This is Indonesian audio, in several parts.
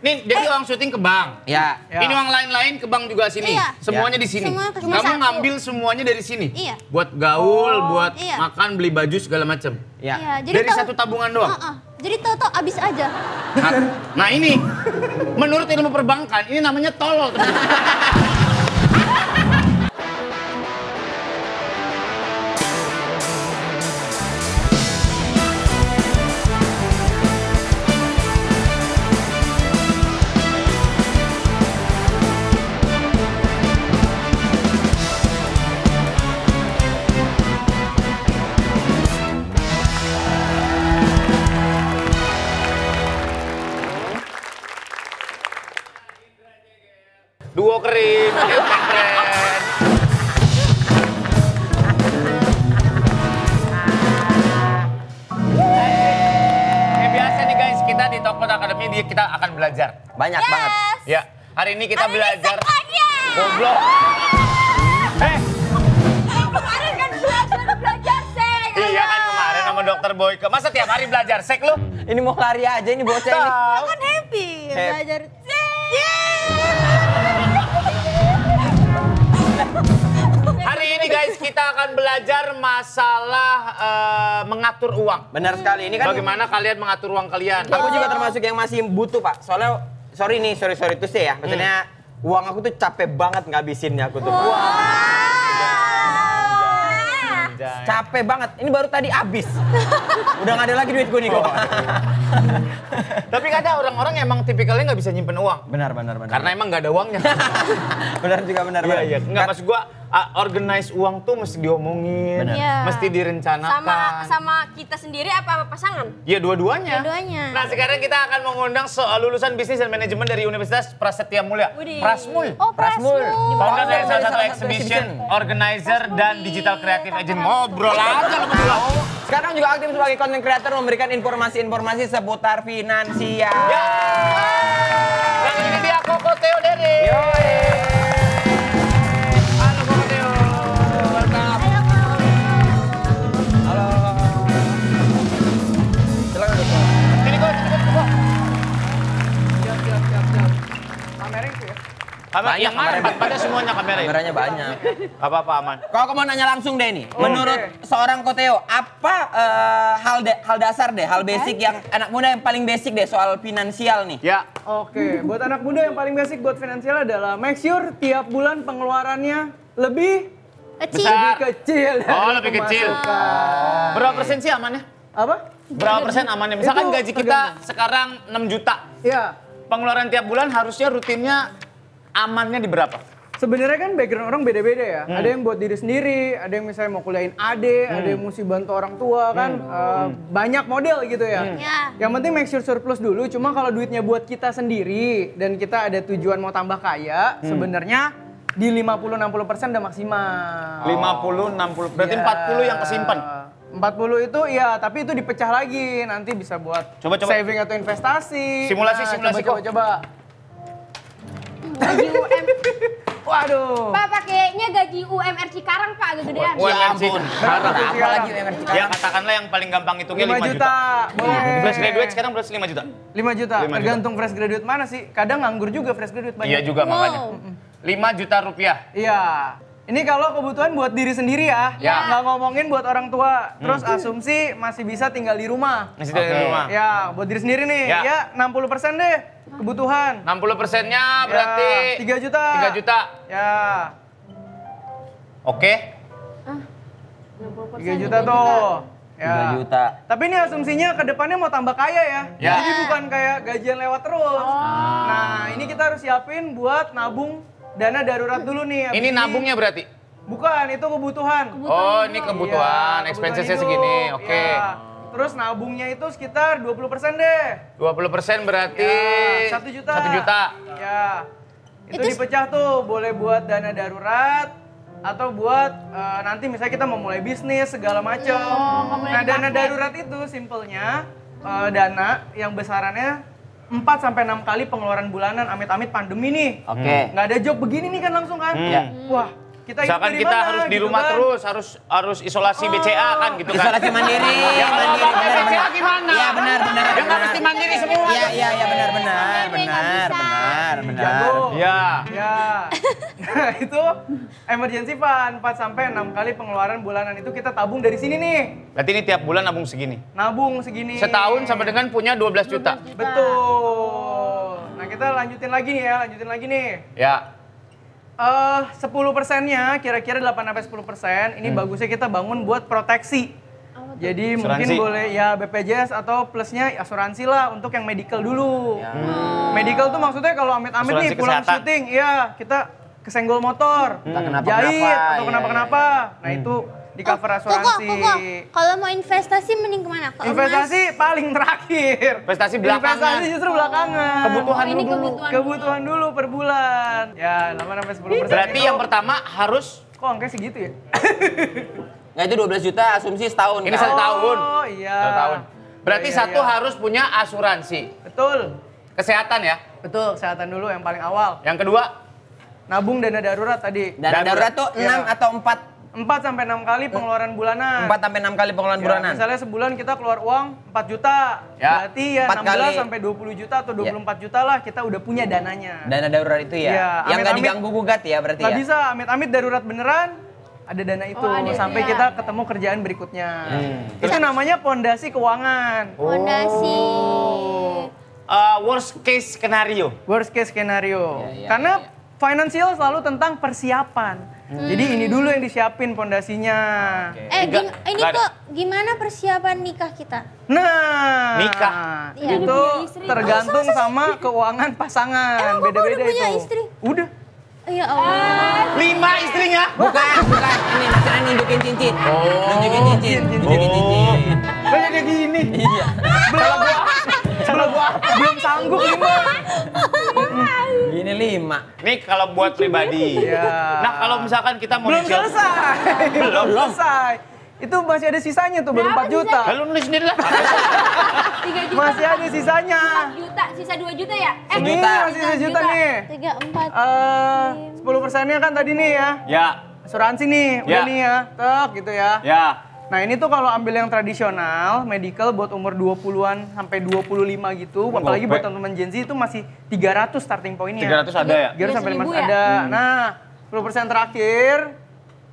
Nih, jadi uang syuting ke bank. Ya. Ya. Ini uang lain-lain ke bank juga sini. Iya. Semuanya di sini. Semua Kamu satu. ngambil semuanya dari sini. Iya. Buat gaul, buat Iya. makan, beli baju segala macam. Ya. Iya, Dari tahu- satu tabungan doang. Heeh. Jadi tahu-tahu abis aja. Nah, nah ini, menurut ilmu perbankan, ini namanya tolol. Duo kering, pakai brand. Eh biasa nih guys, kita di Tokpot Academy dia kita akan belajar. Banyak banget. Ya, hari ini kita Hari belajar. Goblok. Eh, Kemarin kan belajar belajar sek. iya kan kemarin sama dokter Boyke. Masa tiap hari belajar sek lu? Ini mau lari aja ini bocah ini. Kan happy Happy. belajar sek. Hari guys kita akan belajar masalah eh, mengatur uang. Benar sekali. Ini kan Bagaimana kalian mengatur uang kalian? aku juga termasuk yang masih butuh, Pak. Soalnya sorry nih, sorry sorry itu sih ya. Maksudnya uang aku tuh capek banget ngabisinnya aku tuh. Pak. Anjay. Capek banget. Ini baru tadi habis. Udah nggak ada lagi duit gue nih kok. Tapi kadang orang-orang emang tipikalnya nggak bisa nyimpen uang. benar benar benar. Karena emang nggak ada uangnya. benar juga benar Iya, benar. iya. Enggak, maksud gua ah, organize uang tuh mesti diomongin, Benar. Iya. mesti direncanakan. sama sama kita sendiri apa pasangan? Ya dua-duanya. Dua-duanya. Nah sekarang kita akan mengundang soal lulusan bisnis dan manajemen dari Universitas Prasetya Mulia. Widih. Prasmul. Oh, Prasmul. Prasmul. Founder dari salah satu exhibition, organizer dan digital creative agent. Ngobrol aja lo berdua. Sekarang juga aktif sebagai content creator memberikan informasi-informasi seputar finansial. Ya. Yang ini dia Koko Theo Dede. Yoi. Kamera Banyak. Pada semuanya kamera. Kameranya banyak. Gak apa-apa aman. Kalau aku mau nanya langsung deh nih, menurut seorang Koteo, apa eh, hal de- hal dasar deh, hal basic yang anak muda yang paling basic deh soal finansial nih? Ya. Oke, buat anak muda yang paling basic buat finansial adalah make sure tiap bulan pengeluarannya lebih Kecil. Besar. lebih kecil. dari Oh, lebih kecil. Berapa persen sih amannya? Apa? Berapa persen amannya? Misalkan Itu gaji kita sekarang 6 juta. Ya, Pengeluaran tiap bulan harusnya rutinnya amannya di berapa? sebenarnya kan background orang beda-beda ya. Hmm. Ada yang buat diri sendiri, ada yang misalnya mau kuliahin adik, ada yang mesti bantu orang tua kan. Hmm. Eh, Banyak model gitu ya. Ya. Yang penting make sure surplus dulu. Cuma kalau duitnya buat kita sendiri dan kita ada tujuan mau tambah kaya, Hmm. sebenarnya di 50-60% udah maksimal. 50, 60. Berarti Iya. 40 yang kesimpan. 40 itu iya, tapi itu dipecah lagi. Nanti bisa buat Coba, coba. saving atau investasi. Simulasi, Nah, simulasi coba, kok. coba, Gaji UM. Waduh. Pak pakainya gaji UMR Cikarang Pak agak gedean. UMRC. Berapa tuh Apa sekarang? lagi yang harus Ya katakanlah yang paling gampang itu 5 5 juta. juta. Boleh. Fresh graduate sekarang berarti 5 juta. 5 juta. 5 juta. Tergantung fresh graduate mana sih. Kadang nganggur juga fresh graduate banyak. Iya juga makanya. 5 juta rupiah. Iya. Ini kalau kebutuhan buat diri sendiri ya. Ya. Hmm. Nggak ngomongin buat orang tua. Terus asumsi masih bisa tinggal di rumah. Masih dari Oke. rumah. Ya, buat diri sendiri nih. Ya. Ya, 60% deh kebutuhan. 60 persennya berarti Ya, 3 juta. 3 juta. Ya, Oke. 3 juta tuh. Ya. 3 juta. Tapi ini asumsinya ke depannya mau tambah kaya ya. Ya. Jadi bukan kayak gajian lewat terus. Nah, ini kita harus siapin buat nabung dana darurat dulu nih. Abis Ini nabungnya berarti. Bukan, itu kebutuhan. Oh, ini kebutuhan. Iya, Expenses-nya kebutuhan segini. Oke. Iya. Terus nabungnya itu sekitar 20% deh. 20 persen berarti Ya, 1 juta. 1 juta. Ya. Itu, Itu- dipecah tuh, boleh buat dana darurat atau buat eh, nanti misalnya kita mau mulai bisnis segala macam. Oh, nah, dana darurat itu simpelnya eh, dana yang besarannya 4 sampai 6 kali pengeluaran bulanan amit-amit pandemi nih. Oke. Nggak ada job begini nih kan langsung kan. Iya. Wah, kita Misalkan dari kita mana, harus di gitu rumah kan. terus, harus harus isolasi BCA kan gitu kan. Isolasi mandiri, Ya kalau mandiri, pakai benar, BCA benar. gimana? Iya benar, benar. Ya nggak mesti mandiri semua. Iya, iya, iya benar, benar, benar, benar, benar. Ya. Ya. Itu emergency fund 4 sampai 6 kali pengeluaran bulanan itu kita tabung dari sini nih. Berarti ini tiap bulan nabung segini. Nabung segini. Setahun sama dengan punya 12 juta. Betul. Nah, kita lanjutin lagi nih ya, lanjutin lagi nih. Ya. Eh, 10 persennya, kira-kira 8 sampai 10 persen, ini bagusnya kita bangun buat proteksi. Jadi mungkin Asuransi. boleh ya BPJS atau plusnya asuransi lah untuk yang medical dulu. Medical tuh maksudnya kalau amit-amit nih pulang kesehatan. syuting, iya kita kesenggol motor, kenapa-kenapa, jahit atau iya, kenapa-kenapa. Nah itu di cover asuransi. Koko, kalau mau investasi mending ke mana? Ke emas? Investasi paling terakhir. Investasi belakangan. Investasi justru belakangan. Kebutuhan Oh, ini dulu. kebutuhan. Kebutuhan dulu per bulan. Ya, 8 sampai 10 persen. Berarti yang pertama harus Kok angkanya segitu ya? Nah itu 12 juta asumsi setahun Ini kan? satu tahun. Oh iya. Satu tahun. Berarti Iya, satu iya. harus punya asuransi. Betul. Kesehatan ya. Betul, kesehatan dulu yang paling awal. Yang kedua, Nabung dana darurat tadi. Dana darurat tuh 6 Iya. atau 4? 4 sampai 6 kali pengeluaran bulanan. 4 sampai 6 kali pengeluaran Ya, bulanan. Misalnya sebulan kita keluar uang 4 juta. Ya. Berarti ya Empat 16 kali. sampai 20 juta atau 24 juta lah kita udah punya dananya. Dana darurat itu ya. Iya, yang nggak diganggu gugat ya berarti Nggak ya. bisa, amit-amit darurat beneran, ada dana itu Oh, ada, sampai iya. kita ketemu kerjaan berikutnya. Hmm. Itu namanya pondasi keuangan. Fondasi. uh, worst case skenario. Worst case scenario. Iya, iya, Karena iya. Financial selalu tentang persiapan. Jadi ini dulu yang disiapin pondasinya. Eh, Tiga. gim- ini kok gimana persiapan nikah kita? Nah, Nikah. Iya. itu tergantung sama keuangan pasangan. Emang Beda-beda udah punya itu. istri? Udah. Ya Allah. Lima istrinya. Bukan, bukan. Ini maksudnya nunjukin cincin. Nunjukin cincin. Nunjukin cincin. Kok jadi gini? Iya. Belum gua, belum gua, belum sanggup lima. Lima. Nih kalau buat pribadi. Iya. Nah kalau misalkan kita mau Belum selesai. Belum. Belum selesai. Itu masih ada sisanya tuh, baru 4 juta. Lalu nulis sendiri lah. 3 juta. Masih ada sisanya. 4 juta, sisa 2 juta ya? Eh, masih sejuta Juta. nih. Tiga, empat. Eh, 10 persennya kan tadi nih ya. ya, Asuransi nih, udah Ya. nih ya. Tek gitu ya. ya. Nah ini tuh kalau ambil yang tradisional, medical buat umur 20-an sampai 25 gitu, Hmm, apalagi buat teman-teman Gen Z itu masih 300 starting pointnya. 300 ada ya? 300 sampai 300 ribu 500 ya? ada. Nah, 10% terakhir.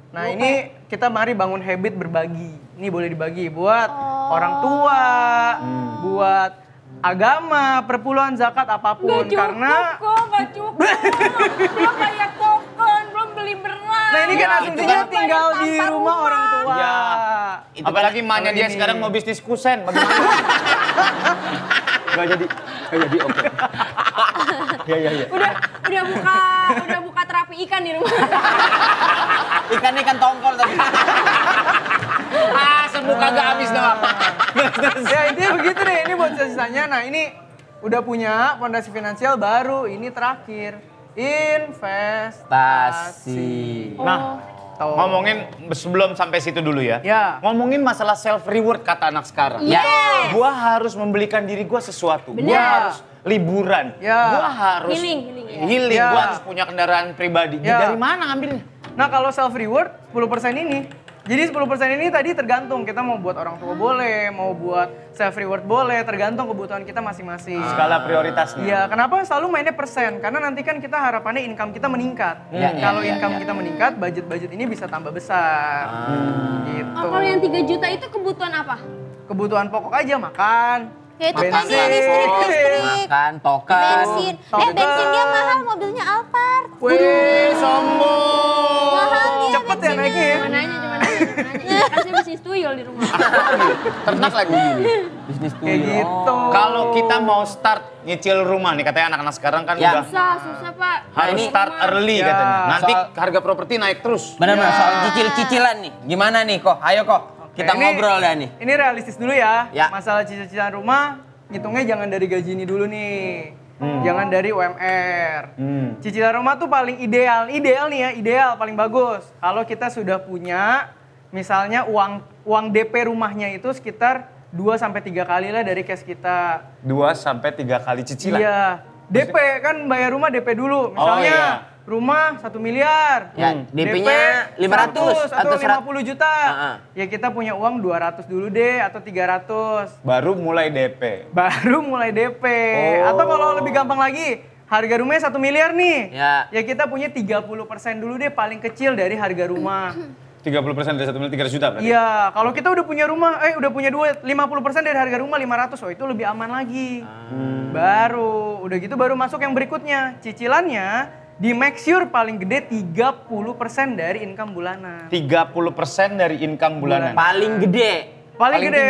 Nah, ini kita mari bangun habit berbagi. Ini boleh dibagi buat orang tua, buat agama, perpuluhan zakat apa pun Gak cukup karena kok, gak cukup. belum bayar token, belum beli beras. Nah, ini kan Ya, asumsinya itu kan tinggal di sampah rumah orang tua. Ya. Apalagi kan emaknya kalau dia ini. sekarang mau bisnis kusen. Bagaimana? Gak jadi. Gak jadi, oke. Iya, iya, iya. Udah, udah buka, udah buka terapi ikan di rumah. Ikan ikan tongkol tapi. Ah, sembuh kagak habis doang. ya intinya begitu deh ini buat sisanya nah ini udah punya fondasi finansial baru ini terakhir investasi Nah, Tuh. ngomongin sebelum sampai situ dulu ya. Ya. Ngomongin masalah self reward kata anak sekarang. Ya. Gua harus membelikan diri gua sesuatu. Gua Benar. harus liburan. Ya. Gua harus Healing, healing, ya. healing. Ya. Gua harus punya kendaraan pribadi. Ya. Dari mana ngambilnya? nah kalau self reward 10% ini jadi 10% ini tadi tergantung kita mau buat orang tua boleh mau buat self reward boleh tergantung kebutuhan kita masing-masing Skala prioritasnya. Iya, kenapa selalu mainnya persen? Karena nanti kan kita harapannya income kita meningkat. Iya, iya, Kalau iya, income iya. kita meningkat, budget-budget ini bisa tambah besar. Gitu. Oh, kalau yang 3 juta itu kebutuhan apa? Kebutuhan pokok aja makan. Ya itu bensin. kan listrik, listrik. Makan token. Bensin. Eh, bensin dia mahal, mobilnya Alphard. Wih, sombong. Mahal dia Cepet ya naiknya ya. Cuma nanya, cuma bisnis tuyul di rumah. Ternak lagi. Bisnis tuh. Kayak gitu. Kalau kita mau start nyicil rumah nih, katanya anak-anak sekarang kan Ya. udah Susah, susah Pak. harus ini- start early Ya. katanya. Nanti Soal- harga properti naik terus. Benar-benar Ya. soal cicil-cicilan nih. Gimana nih kok? Ayo kok. Kita Ini- ngobrol dah nih. Ini realistis dulu ya. Ya. Masalah cicilan rumah, ngitungnya jangan dari gaji ini dulu nih. Jangan dari UMR. Hmm. Cicilan rumah tuh paling ideal. Ideal nih ya, ideal paling bagus. Kalau kita sudah punya misalnya uang uang DP rumahnya itu sekitar 2 sampai 3 kali lah dari cash kita. Dua sampai tiga kali cicilan. Iya. DP kan bayar rumah DP dulu. Misalnya Oh, iya. rumah 1 miliar. Ya, DP-nya 500 atau atau 50 juta. Ah, ah. Ya kita punya uang 200 dulu deh atau 300. Baru mulai DP. Baru mulai DP. Oh. Atau kalau lebih gampang lagi, harga rumahnya 1 miliar nih. Ya. Ya kita punya 30% dulu deh paling kecil dari harga rumah. 30% dari 1 miliar 300 juta berarti? Iya, kalau kita udah punya rumah, eh udah punya duit, 50% dari harga rumah 500, oh itu lebih aman lagi. Baru, udah gitu baru masuk yang berikutnya. Cicilannya di make sure paling gede 30% dari income bulanan. 30% dari income bulanan. Paling gede. Paling, gede.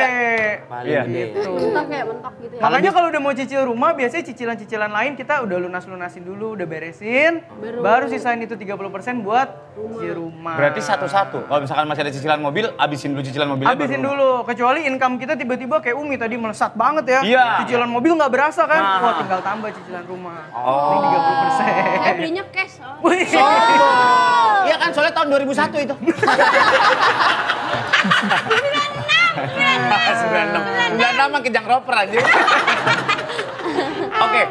Paling Iya. gede. Mentok ya, mentok gitu ya. Makanya kalau udah mau cicil rumah, biasanya cicilan-cicilan lain kita udah lunas-lunasin dulu, udah beresin, baru, sisain itu 30% buat cicil rumah. Berarti satu-satu. Kalau misalkan masih ada cicilan mobil, abisin dulu cicilan mobilnya. Habisin baru- dulu, kecuali income kita tiba-tiba kayak Umi tadi melesat banget ya. Iya. Cicilan mobil nggak berasa kan? Nah. Wah tinggal tambah cicilan rumah. Oh. Ini 30%. Saya belinya cash. Oh. Wih. Iya kan soalnya tahun 2001 itu. 96. 96 mah kejang roper aja. Oke.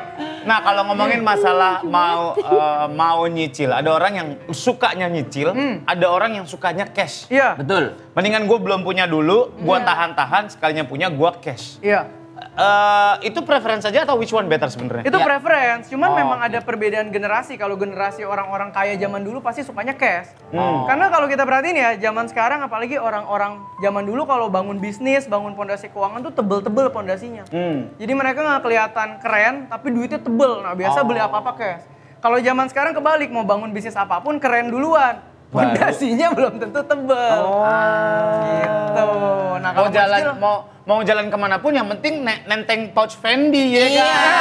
Nah, kalau ngomongin masalah mau eh, mau nyicil, ada orang yang sukanya nyicil, ada orang yang sukanya cash. Iya, Betul. Mendingan gue belum punya dulu, gue tahan-tahan, sekalinya punya gue cash. iya. Eh, itu preference saja atau which one better sebenarnya? Itu Iya. preference, cuman Oh, memang ada perbedaan generasi. Kalau generasi orang-orang kaya zaman dulu pasti sukanya cash. Hmm. Karena kalau kita perhatiin ya, zaman sekarang apalagi orang-orang zaman dulu kalau bangun bisnis, bangun pondasi keuangan tuh tebel-tebel pondasinya. Hmm. Jadi mereka nggak kelihatan keren, tapi duitnya tebel. Nah biasa beli apa-apa cash. Kalau zaman sekarang kebalik, mau bangun bisnis apa pun keren duluan. Pondasinya belum tentu tebel. Gitu. Nah Mau kalau jalan kecil, mau mau jalan ke mana pun yang penting ne- nenteng pouch Fendi ya Iya. kan.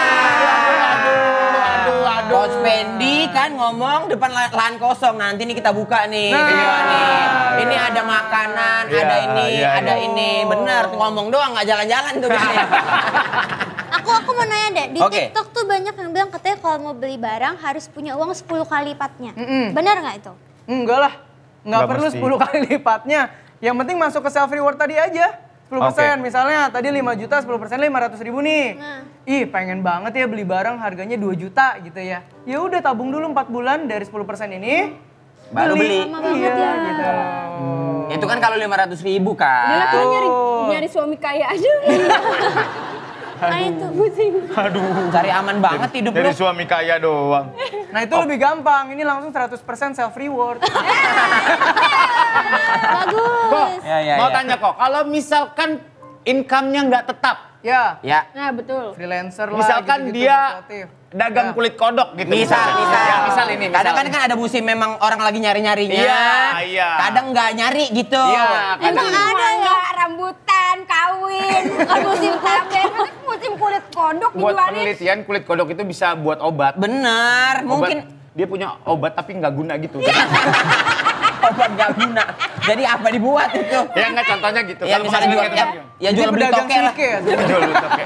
Aduh, aduh, aduh. Coach Fendi kan ngomong depan la- lahan kosong. Nanti nih kita buka nih Nah. video nih. Ini ada makanan, Iya, ada ini, iya, ada iya. ini. Bener, tuh ngomong doang nggak jalan-jalan tuh. Aku aku mau nanya deh, di Oke. TikTok tuh banyak yang bilang katanya kalau mau beli barang harus punya uang 10 kali lipatnya. Mm-mm. Benar nggak itu? Enggak lah, nggak Nggak perlu mesti. 10 kali lipatnya. Yang penting masuk ke self reward tadi aja. 10% Oke. misalnya tadi 5 juta 10% 500 ribu nih. Nah. Ih pengen banget ya beli barang harganya 2 juta gitu ya. Ya udah tabung dulu 4 bulan dari 10% ini. Baru beli. Lama banget Iya ya. gitu. Itu kan kalau 500 ribu kan. Udah lah kita nyari, nyari suami kaya aja. Nah itu. Cari aman banget hidup lu. Dari suami kaya doang. Nah itu lebih gampang, ini langsung 100% self reward. Bagus. Ya, ya, Mau ya. tanya kok, kalau misalkan income-nya nggak tetap, ya, Ya. Nah betul. freelancer lah. misalkan gitu-gitu, dia fluktuatif. dagang Ya. kulit kodok gitu. Misal, misal. Ya, misal ini, misal. Kadang kan kan ada musim memang orang lagi nyari-nyarinya. Iya, iya. Kadang nggak nyari gitu. Iya, Emang kadang. ada ya? Rambutan, kawin, musim kan musim kulit kodok buat dijualin. penelitian kulit kodok itu bisa buat obat. Bener, Obat- mungkin dia punya obat tapi nggak guna gitu. obat nggak guna. Jadi apa dibuat itu? ya nggak contohnya gitu. Ya Kalau misalnya penghasilan jual, nggak ya, tetap, ya Ini jual beli toke lah. ya. Jual beli toke.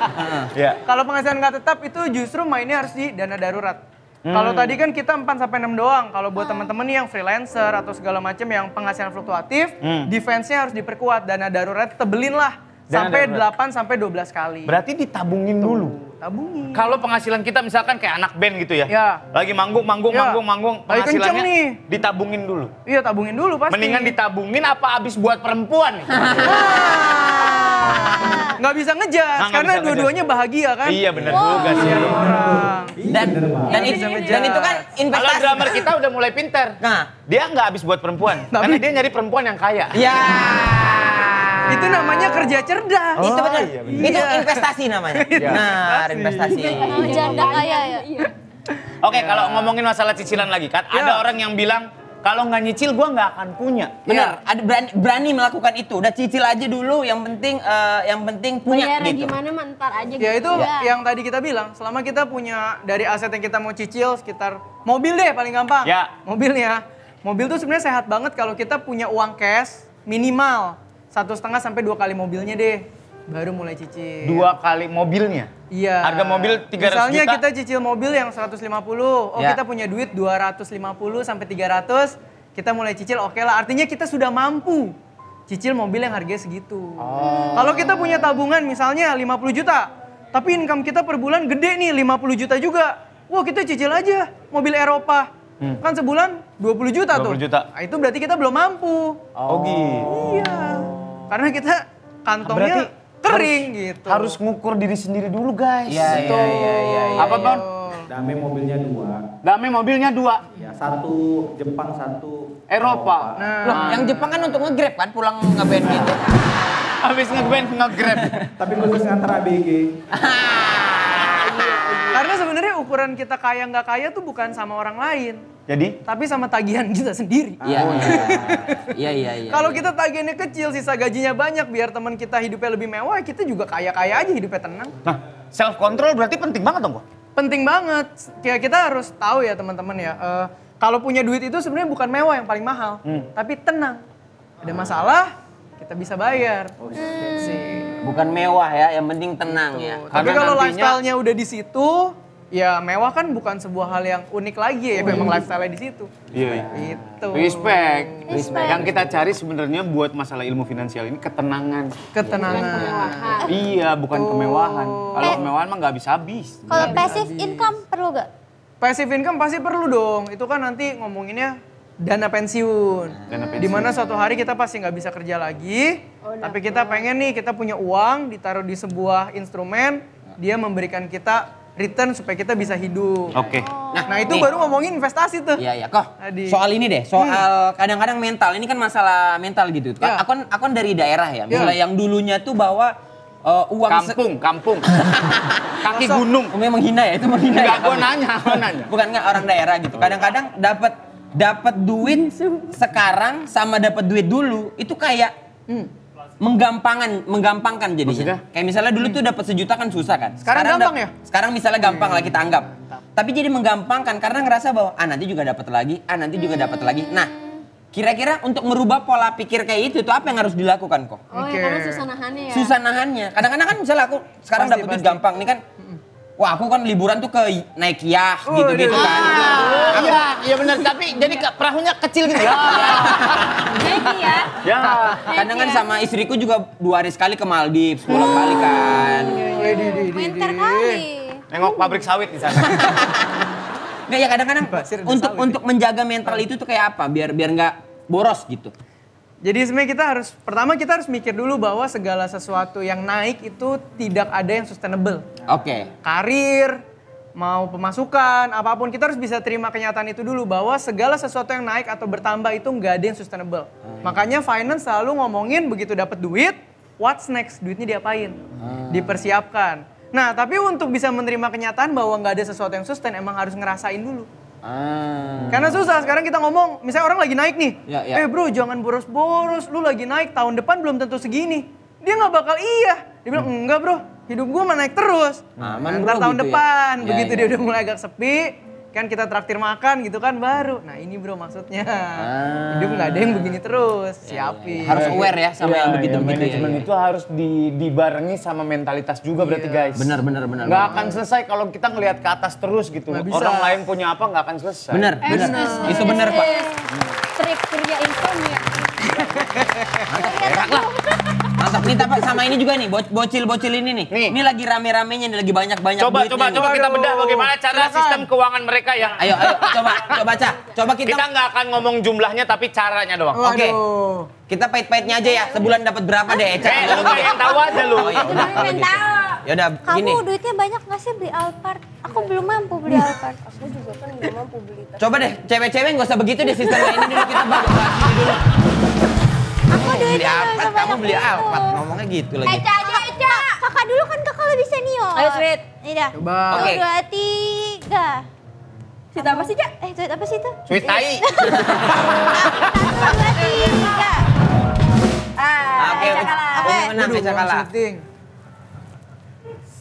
Ya. Kalau penghasilan nggak tetap itu justru mainnya harus di dana darurat. Kalau tadi kan kita 4 sampai 6 doang. Kalau buat teman-teman nih yang freelancer atau segala macam yang penghasilan fluktuatif, Hmm. defense-nya harus diperkuat. Dana darurat tebelin lah Sampai darurat. 8 sampai 12 kali. Berarti ditabungin dulu. Tabungin. Kalau penghasilan kita misalkan kayak anak band gitu ya. Ya. Lagi manggung, manggung, Ya. manggung, manggung. Penghasilannya nih. ditabungin dulu. Iya, tabungin dulu pasti. Mendingan ditabungin apa abis buat perempuan nih? Nggak bisa ngejas Nah, karena dua-duanya bahagia kan? iya bener juga sih. Orang. Dan dan, Iya, itu, ngejar. dan itu kan Kalau investasi. drummer kita udah mulai pinter. Nah, Dia nggak habis buat perempuan. Tapi- Karena dia nyari perempuan yang kaya. ya. Itu namanya kerja cerdas. Oh, itu benar. iya, benar. itu investasi namanya. Benar, investasi. Janda kaya ya. Oke, kalau ngomongin masalah cicilan lagi kan, Ya. ada orang yang bilang kalau nggak nyicil gua nggak akan punya. Benar, ada berani, berani melakukan itu. Udah cicil aja dulu, yang penting eh, yang penting punya Bayarnya gitu. gimana mah ntar aja gitu. Ya itu Ya. yang tadi kita bilang, selama kita punya dari aset yang kita mau cicil sekitar mobil deh paling gampang. Ya. Mobilnya. Mobil tuh sebenarnya sehat banget kalau kita punya uang cash minimal satu setengah sampai dua kali mobilnya deh, baru mulai cicil. Dua kali mobilnya. Iya. Harga mobil 300 Misalnya juta. kita cicil mobil yang 150, oh Ya. kita punya duit 250 sampai 300, kita mulai cicil oke lah. Artinya kita sudah mampu cicil mobil yang harganya segitu. Oh. Kalau kita punya tabungan misalnya 50 juta, tapi income kita per bulan gede nih 50 juta juga. Wah kita cicil aja mobil Eropa. Kan sebulan 20 juta tuh. 20 juta. Nah, itu berarti kita belum mampu. Oh, gitu. Iya. Karena kita kantongnya Berarti kering harus, gitu. Harus ngukur diri sendiri dulu guys. Iya, iya, iya, iya, iya. Apa Ton? Dame mobilnya dua, Dame mobilnya dua. ya satu Jepang satu Eropa. Nah, Loh, yang Jepang kan untuk nge-grab kan pulang nge-band gitu. Habis nge-band nge-grab. tapi khusus ngantar ABG. karena sebenarnya ukuran kita kaya nggak kaya tuh bukan sama orang lain, Jadi tapi sama tagihan kita sendiri. Iya, iya. Iya, iya, iya. Kalau kita tagihannya kecil, sisa gajinya banyak, biar teman kita hidupnya lebih mewah, kita juga kaya-kaya aja hidupnya tenang. Nah, self control berarti penting banget dong, kok. Penting banget. Kayak kita harus tahu ya teman-teman ya. eh, kalau punya duit itu sebenarnya bukan mewah yang paling mahal, tapi tenang. Ada masalah, kita bisa bayar. Sih. Bukan mewah ya, yang penting tenang ya. Tapi Karena kalau nantinya- lifestyle-nya udah di situ, ya mewah kan bukan sebuah hal yang unik lagi ya, memang lifestyle-nya di situ. Iya, iya. Itu. Respect. Respect. Yang kita cari sebenarnya buat masalah ilmu finansial ini ketenangan. Ketenangan. Iya, bukan kemewahan. Kalau kemewahan mah nggak habis-habis. Kalau passive income perlu gak? Passive income pasti perlu dong. Itu kan nanti ngomonginnya dana pensiun. Dana pensiun. Di mana suatu hari kita pasti nggak bisa kerja lagi, tapi kita pengen nih kita punya uang ditaruh di sebuah instrumen, dia memberikan kita return supaya kita bisa hidup. Oke. Nah, itu nih. baru ngomongin investasi tuh. Iya, iya. Kok, Tadi. soal ini deh, soal kadang-kadang mental. Ini kan masalah mental gitu. Kan Ya. Aku, kan- aku dari daerah ya. Misalnya yang dulunya tuh bawa eh, uang... Kampung, kampung. Kaki gunung. Oh, memang hina ya, itu menghina Enggak, ya. gua nanya, gua nanya. Bukan nggak orang daerah gitu. Kadang-kadang dapat dapat duit sekarang sama dapat duit dulu itu kayak menggampangkan menggampangkan jadinya. Maksudnya? Kayak misalnya dulu tuh dapat sejuta kan susah kan. Sekarang gampang dap- ya? Sekarang misalnya gampang lah kita anggap. Tapi jadi menggampangkan karena ngerasa bahwa ah nanti juga dapat lagi, ah nanti juga dapat lagi. Nah, kira-kira untuk merubah pola pikir kayak itu itu apa yang harus dilakukan kok? Oh, Oke. ya karena susah nahannya ya. susah nahannya. Kadang-kadang kan misalnya aku sekarang dapat duit gampang nih kan. Wah, aku kan liburan tuh ke naik yah gitu-gitu Waduh. kan. Iya, iya benar. Tapi jadi ke- perahunya kecil gitu ya. Jadi ya. Ya. Kadang kan sama istriku juga dua hari sekali ke Maldives, pulang balik kan. Winter kali. Nengok pabrik sawit di sana. Nggak ya kadang-kadang untuk untuk menjaga mental itu tuh kayak apa? Biar biar nggak boros gitu. Jadi sebenarnya kita harus pertama kita harus mikir dulu bahwa segala sesuatu yang naik itu tidak ada yang sustainable. Oke. Karir, mau pemasukan, apa pun kita harus bisa terima kenyataan itu dulu bahwa segala sesuatu yang naik atau bertambah itu nggak ada yang sustainable. Makanya finance selalu ngomongin begitu dapat duit, what's next? Duitnya diapain? Dipersiapkan. Nah, tapi untuk bisa menerima kenyataan bahwa nggak ada sesuatu yang sustain, emang harus ngerasain dulu. Ah. Karena susah sekarang kita ngomong, misalnya orang lagi naik nih. Ya, ya. Eh bro jangan boros-boros, lu lagi naik tahun depan belum tentu segini. Dia nggak bakal iya. Dia bilang enggak bro, hidup gua mah naik terus. Aman, Ntar bro, tahun gitu ya. depan, Ya, begitu ya. dia udah mulai agak sepi, kan kita traktir makan gitu kan baru. Nah ini bro maksudnya. Ah. Hidup nggak ada yang begini terus, siapin. Harus aware ya sama yang begitu-begitu ya, manajemen ya. itu harus di, dibarengi sama mentalitas juga berarti guys. Benar benar benar. Nggak akan selesai kalau kita ngelihat ke atas terus gitu. Bisa. Orang lain punya apa nggak akan selesai. Benar benar. Itu benar Pak. Trik kerja insomnia. Mantap nih Pak sama ini juga nih bo- bocil-bocil ini nih. Nih. Ini lagi rame-ramenya nih lagi banyak-banyak Coba coba nih. coba kita bedah bagaimana cara Silakan. sistem keuangan mereka ya. Ayo ayo coba coba baca. Coba kita Kita nggak akan ngomong jumlahnya tapi caranya doang. Oke. Waduh. kita pahit-pahitnya aja ya. Sebulan dapat berapa deh Eca? Eh, lu pengen tahu aja lu. Oh ya udah gitu. Ya udah gini. Kamu duitnya banyak gak sih beli Alphard? Aku belum mampu beli Alphard. Aku juga kan nggak mampu beli. Coba deh, cewek-cewek nggak usah begitu deh sistemnya ini dulu kita bahas ini dulu. Beli usah kamu beli. Alphard, ngomongnya gitu lagi. Eca aja Eca. Kakak dulu kan kakak lebih senior. Ayo Sweet. Ini dah. Coba. Oke. Dua, tiga. Cerita apa sih Cak? Eh, duit apa sih itu? Sweet tai. Satu, dua, tiga. Ah, Oke, Eca kalah. aku menang Eca uang kalah.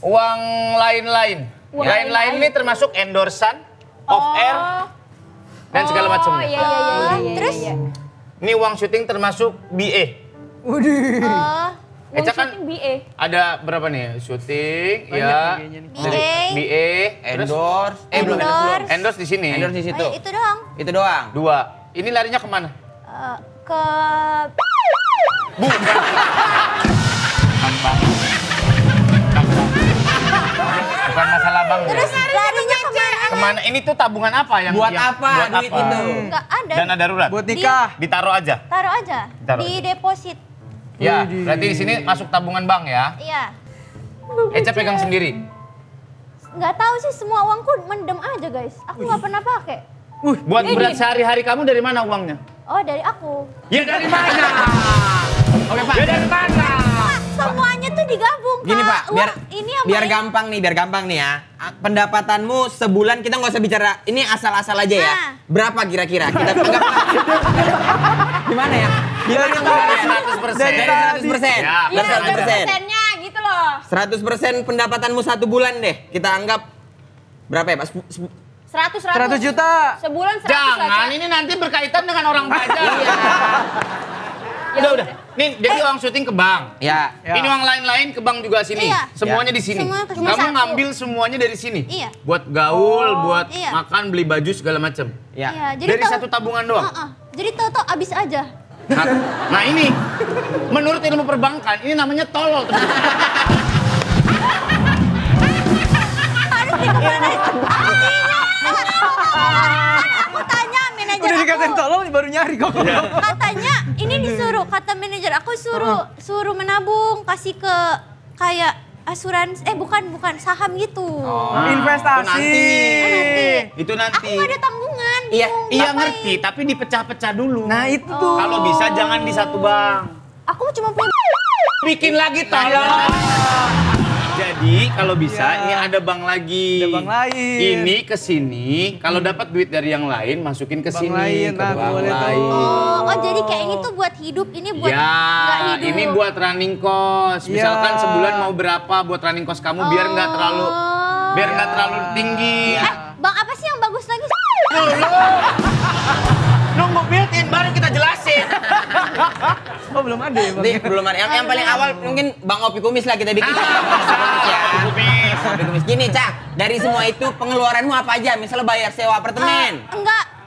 Uang lain-lain. Uang Lain-lain ini termasuk endorsan, off air, dan segala Oh, macamnya. iya, iya, iya, iya, Terus? Ini uang syuting termasuk BA. Waduh. Oh, Uang Eca kan syuting BA. ada berapa nih? Syuting, Banyak ya. BA. BA, Endorse. Eh belum Endorse. belum. endorse di sini. Endorse di situ. eh, itu doang. Itu doang. Dua. Ini larinya ke mana? Eh, ke Bukan masalah bang. terus larinya ke mana? Ini tuh tabungan apa yang Buat yang- apa buat duit apa? itu? Nggak ada. Dana darurat. Buat nikah. Ditaruh aja. Taruh aja. Taruh di aja. deposit. Ya, berarti di sini masuk tabungan bank ya. Iya. Eca pegang sendiri. Nggak tahu sih semua uangku mendem aja guys. Aku nggak pernah pakai. Buat berat sehari-hari kamu dari mana uangnya? Oh dari aku. Ya dari mana? Oke Pak. Ya dari mana? Pak, semuanya tuh digabung Gini. Pak, biar Uang ini sama biar ini. gampang nih, biar gampang nih ya. Pendapatanmu sebulan kita nggak usah bicara, ini asal-asal aja ya. Nah. Berapa kira-kira? Kita anggap Gimana ya? Gimana Dari Mbak? tadi. Dari Dari 100 persen. Ya, Dari 100 persen. persennya gitu loh. 100 persen pendapatanmu satu bulan deh. Kita anggap berapa ya Pak? Sepu- sepu- 100 100 juta. Sebulan 100 Jangan, aja. ini nanti berkaitan dengan orang pajak. Iya. Udah, udah. Nih, jadi uang syuting ke bank. Ya. Ya. Ini uang lain-lain ke bank juga sini. Iya. Semuanya Ya. di sini. Semua Kamu satu. ngambil semuanya dari sini. Iya. Buat gaul, buat Iya. makan, beli baju segala macam. Ya. Iya, jadi Dari tahu- satu tabungan doang. Heeh. Jadi tahu-tahu abis aja. Nah, nah ini, menurut ilmu perbankan, ini namanya tolol. Harus dikemanain? Udah dikatain aku. tolong baru nyari kok. Katanya ini disuruh kata manajer aku suruh suruh menabung kasih ke kayak asuransi eh bukan bukan saham gitu. Nah, Investasi. Itu nanti. Itu Aku nanti. nggak ada tanggungan. Iya, Iya ngerti, tapi dipecah-pecah dulu. Nah itu tuh. Kalau bisa jangan di satu bank. Aku cuma punya Bikin lagi tolong. Jadi kalau bisa Iya. ini ada bank lagi. Ada bank lain. Ini ke sini, kalau dapat duit dari yang lain masukin ke Bank sini lain, ke nah, bank boleh lain. Oh, oh jadi kayak ini tuh buat hidup, ini buat nggak Ya, hidup. ini buat running cost. Misalkan Ya. sebulan mau berapa buat running cost kamu biar nggak terlalu Oh. biar nggak terlalu tinggi. Eh, bang apa sih yang bagus lagi? Nunggu built-in baru kita jelasin. Oh belum ada ya bang. Belum ada. Yang, yang paling awal mungkin Bang Opi Kumis lah kita bikin. Kumis. Opi Kumis. Gini, Cak. Dari semua itu pengeluaranmu apa aja? Misalnya bayar sewa apartemen. Eh, enggak.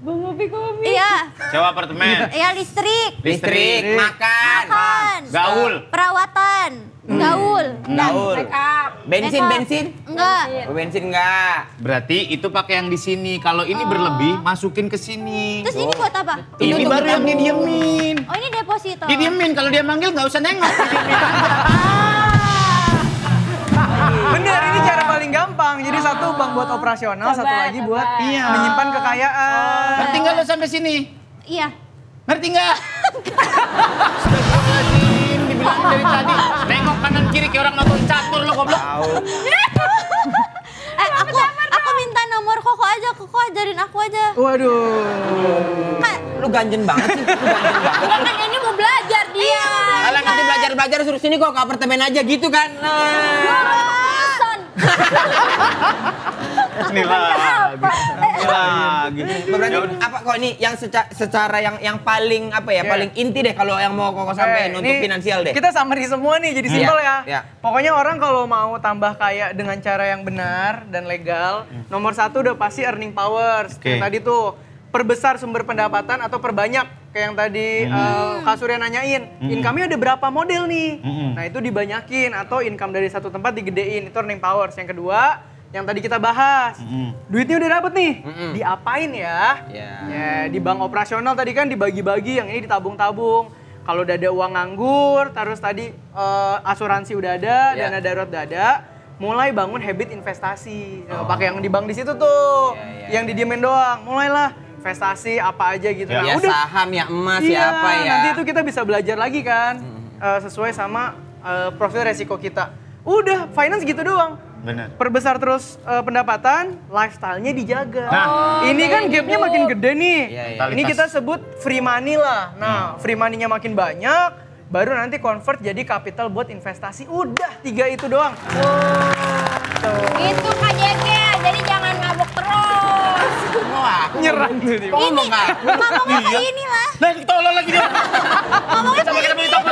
Bang Opi Komi. iya, Sewa apartemen. ya listrik, Listrik, makan, makan, Gaul. perawatan, gaul, gaul. Make up. Bensin, bensin? enggak. Oh, bensin enggak. Berarti itu pakai yang di sini. Kalau ini berlebih, masukin ke sini. Terus ini buat apa? Ini baru yang didiemin. Oh ini deposito. Didiemin. Kalau dia manggil nggak usah nengok. Didiemin aja. Bener, paling gampang. Jadi satu bank buat operasional, Coba, satu lagi buat. Iya. menyimpan kekayaan. Ngerti nggak lo sampai sini? Iya. Ngerti nggak? Astagfirullahaladzim, dibilang dari tadi. Nengok kanan kiri kayak orang nonton catur lo goblok. Eh aku aku minta nomor Koko aja, Koko ajarin aku aja. Waduh. Kak, Lu ganjen banget sih. Lu ganjen banget. Kan ini mau belajar dia. Kalian nanti belajar-belajar suruh sini kok ke apartemen aja gitu kan. Nah. Ini lagi. Ini lagi. Berarti Ya apa kok ini yang secara, secara yang yang paling apa ya, Iya. paling inti deh kalau yang mau koko sampein Eh, untuk ini finansial deh. Kita summary semua nih, jadi simpel Iya, ya. iya. Pokoknya orang kalau mau tambah kaya dengan cara yang benar dan legal, nomor satu udah pasti earning power. Oke. Yang tadi tuh perbesar sumber pendapatan atau perbanyak kayak yang tadi eh, Kak Surya nanyain, income-nya ada berapa model nih? Nah itu dibanyakin atau income dari satu tempat digedein itu earning powers. Yang kedua, yang tadi kita bahas, duitnya udah dapet nih, diapain ya? Ya. Ya, di bank operasional tadi kan dibagi-bagi, yang ini ditabung-tabung. Kalau udah ada uang nganggur, terus tadi eh, asuransi udah ada, Ya. dana darurat udah ada, mulai bangun habit investasi. Nah, Pakai yang di bank di situ tuh, Ya, ya, yang didiemin doang. Mulailah investasi apa aja gitu. Ya. Nah, ya udah. saham, ya emas, Iya, ya apa ya. nanti itu kita bisa belajar lagi kan, eh, sesuai sama eh, profil resiko kita. Udah, finance gitu doang. Bener. Perbesar terus eh, pendapatan, lifestyle-nya dijaga. Nah. ini kan gapnya makin gede nih. Iya, iya. Ini kita sebut free money lah. Nah, free money-nya makin banyak, baru nanti convert jadi capital buat investasi. Udah, tiga itu doang. Itu Kak Jeke, Nyerang tuh dia. ngomongnya kayak inilah. Nah, tolol lagi dia. Ngomongnya Sama kita beli toples